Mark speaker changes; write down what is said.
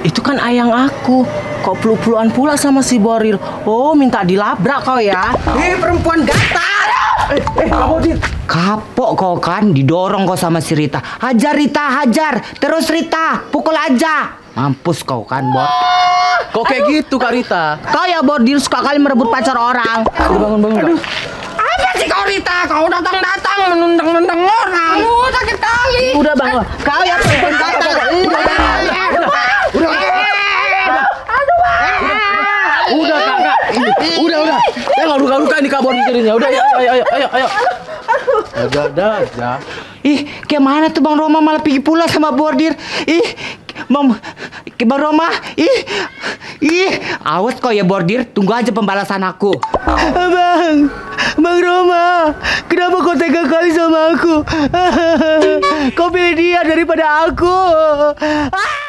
Speaker 1: Itu kan ayang aku. Kok peluk-pelukan pula sama si Boril? Oh, minta dilabrak kau ya? Eh, perempuan gatal!
Speaker 2: Eh, eh, kamu Dir.
Speaker 3: Kapok kau kan didorong kau sama si Rita. Hajar Rita, hajar. Terus Rita, pukul aja. Mampus kau kan, Bor.
Speaker 2: Kok kayak gitu Kak Rita?
Speaker 1: Kau ya Boril suka kali merebut pacar orang.
Speaker 2: Aduh, bangun bangun. Aduh.
Speaker 1: Apa sih kau Rita? Kau datang-datang menundang-nundang orang. Aduh, sakit kali. Udah bang, kau ya perempuan
Speaker 2: Udah kak, kak. Udah, udah. Ya nggak luka-luka ini kak Bordir jadinya. Udah, ayo, ayo, ayo, ayo, ayo. Ada, ada aja.
Speaker 3: Ih, kayak mana tuh Bang Roma malah pergi pula sama bordir. Ih, Bang, Bang Roma, ih, ih, awas kau ya bordir. Tunggu aja pembalasan aku.
Speaker 1: Bang, Bang Roma, kenapa kau tega kali sama aku? Kau pilih dia daripada aku. Ah!